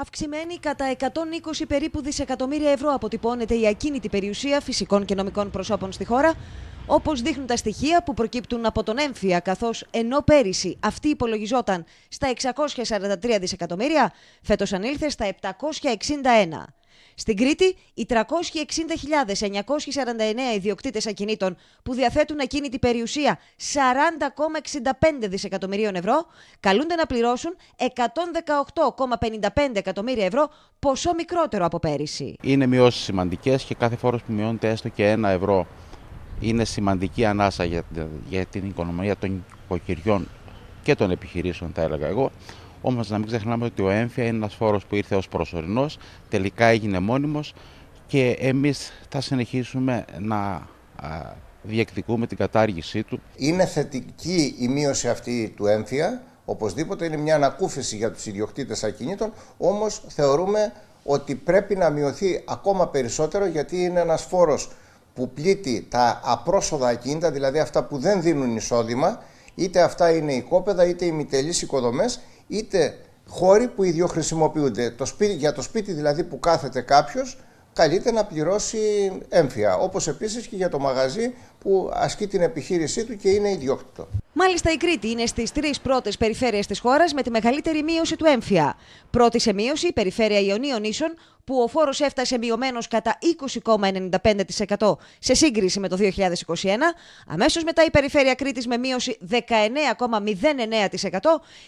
Αυξημένη κατά 120 περίπου δισεκατομμύρια ευρώ αποτυπώνεται η ακίνητη περιουσία φυσικών και νομικών προσώπων στη χώρα, όπως δείχνουν τα στοιχεία που προκύπτουν από τον έμφυα, καθώς ενώ πέρυσι αυτή υπολογιζόταν στα 643 δισεκατομμύρια, φέτος ανήλθε στα 761. Στην Κρήτη, οι 360.949 ιδιοκτήτες ακινήτων που διαθέτουν ακίνητη περιουσία 40,65 δισεκατομμυρίων ευρώ καλούνται να πληρώσουν 118,55 εκατομμύρια ευρώ ποσό μικρότερο από πέρυσι. Είναι μειώσεις σημαντικές και κάθε φόρος που μειώνεται έστω και ένα ευρώ είναι σημαντική ανάσα για, για την οικονομία των οικοκυριών και των επιχειρήσεων θα έλεγα εγώ. Όμως να μην ξεχνάμε ότι ο έμφυα είναι ένας φόρος που ήρθε ως προσωρινός, τελικά έγινε μόνιμος και εμείς θα συνεχίσουμε να διεκδικούμε την κατάργησή του. Είναι θετική η μείωση αυτή του έμφυα. Οπωσδήποτε είναι μια ανακούφιση για τους ιδιοκτήτες ακινήτων, όμως θεωρούμε ότι πρέπει να μειωθεί ακόμα περισσότερο γιατί είναι ένας φόρος που πλήττει τα απρόσοδα ακίνητα, δηλαδή αυτά που δεν δίνουν εισόδημα, είτε αυτά είναι οικόπεδα είτε οι μητελείς οικοδομές είτε χώροι που ιδιοχρησιμοποιούνται. Το σπίτι, για το σπίτι δηλαδή που κάθεται κάποιος καλείται να πληρώσει έμφυα. Όπως επίσης και για το μαγαζί που ασκεί την επιχείρησή του και είναι ιδιόκτητο. Μάλιστα, η Κρήτη είναι στις τρεις πρώτες περιφέρειες της χώρας με τη μεγαλύτερη μείωση του έμφυα. Πρώτη σε μείωση η περιφέρεια Ιωνίων Ίσων, που ο φόρος έφτασε μειωμένος κατά 20,95% σε σύγκριση με το 2021. Αμέσως μετά η περιφέρεια Κρήτης με μείωση 19,09%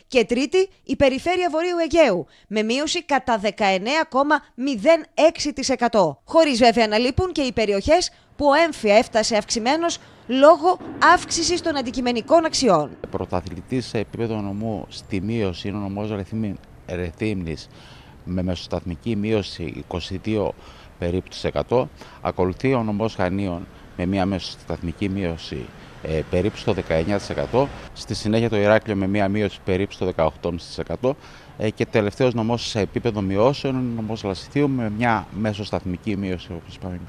και τρίτη η περιφέρεια Βορείου Αιγαίου με μείωση κατά 19,06%. Χωρίς βέβαια να λείπουν και οι περιοχές που ο έμφυα έφτασε αυξημένος λόγω αύξησης των αντικειμενικών αξιών. Πρωταθλητής σε επίπεδο νομού στη μείωση είναι ο νομός Ρεθύμνης με μεσοσταθμική μείωση 22 περίπου της 100. Ακολουθεί ο νομός Χανίων με μια μεσοσταθμική μείωση ε, περίπου στο 19%. Στη συνέχεια το Ηράκλειο με μια μείωση περίπου στο 18% ε, και τελευταίος νομός σε επίπεδο μειώσεων είναι ο νομός Λασιθίου με μια μεσοσταθμική μείωση όπως είπαμε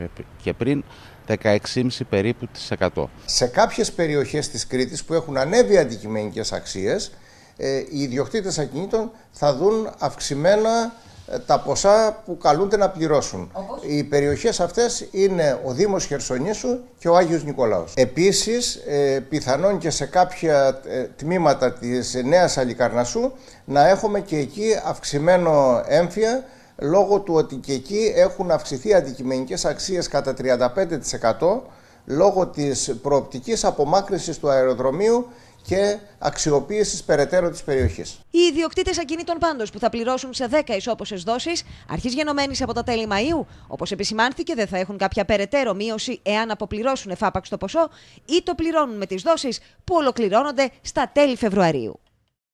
και πριν 16,5 περίπου της 100. Σε κάποιες περιοχές της Κρήτης που έχουν ανέβει αντικειμενικές αξίες ε, οι ιδιοκτήτες ακινήτων θα δουν αυξημένα ε, τα ποσά που καλούνται να πληρώσουν. Οι περιοχές αυτές είναι ο Δήμος Χερσονήσου και ο Άγιος Νικολάος. Επίσης, ε, πιθανόν και σε κάποια τμήματα της Νέας Αλικαρνασού να έχουμε και εκεί αυξημένο έμφυα λόγω του ότι και εκεί έχουν αυξηθεί αντικειμενικές αξίες κατά 35% λόγω της προοπτικής απομάκρυσης του αεροδρομίου και αξιοποίησης περαιτέρω της περιοχής. Οι ιδιοκτήτες ακινήτων πάντως που θα πληρώσουν σε 10 ισόποσες δόσεις αρχής γενομένης από τα τέλη Μαου, όπως επισημάνθηκε, δεν θα έχουν κάποια περαιτέρω μείωση εάν αποπληρώσουν εφάπαξ το ποσό ή το πληρώνουν με τις δόσεις που ολοκληρώνονται στα τέλη Φεβρουαρίου.